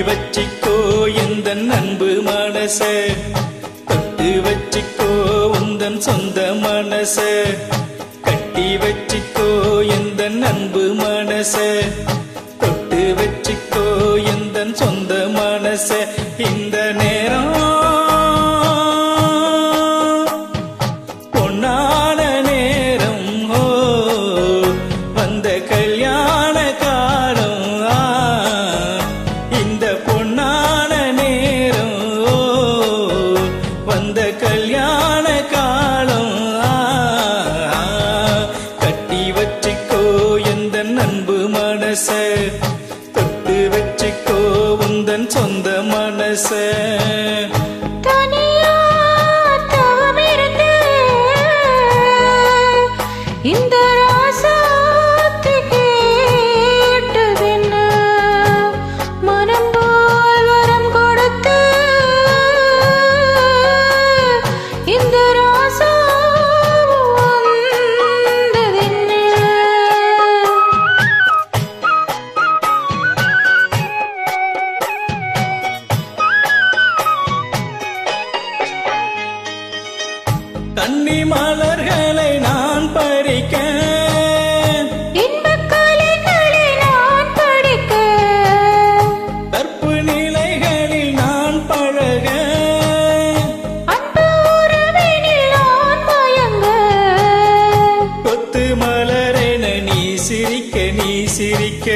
வச்சிக்கோ எந்த அன்பு மனச. தொட்டு வச்சிக்கோ உந்தன் சொந்த மனச. கட்டி வச்சிக்கோ எந்த அன்பு மனச. से தண்ணி மலர்களை நான் பறிக்க. கற்பு நிலைகளில் நான் பழக. கொத்து மலரென நீ சிரிக்க நீ சிரிக்க.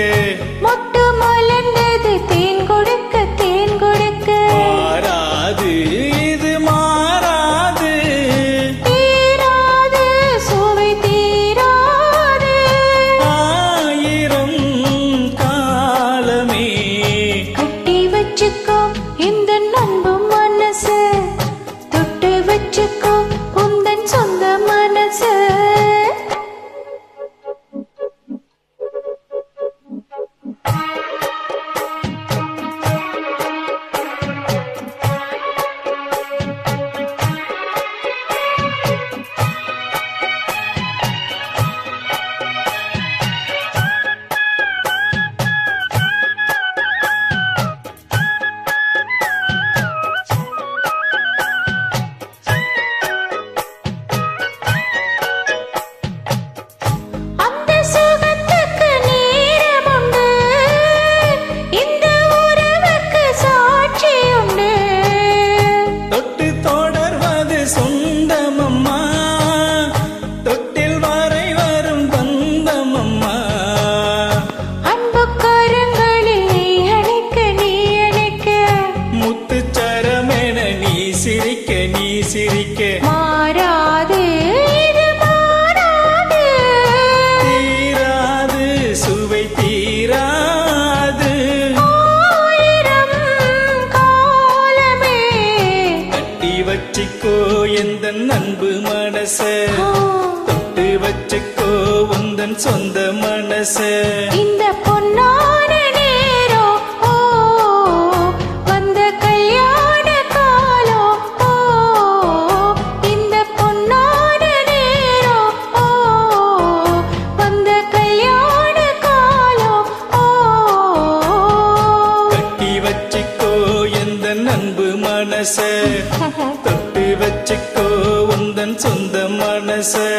மாறாது தீராது சுவை தீராது. ஆயிரம் காலமே கட்டி வச்சிக்கோ எந்த அன்பு மனச. தொட்டு வச்சுக்கோ உந்தன் சொந்த மனச. இந்த பொன்னா से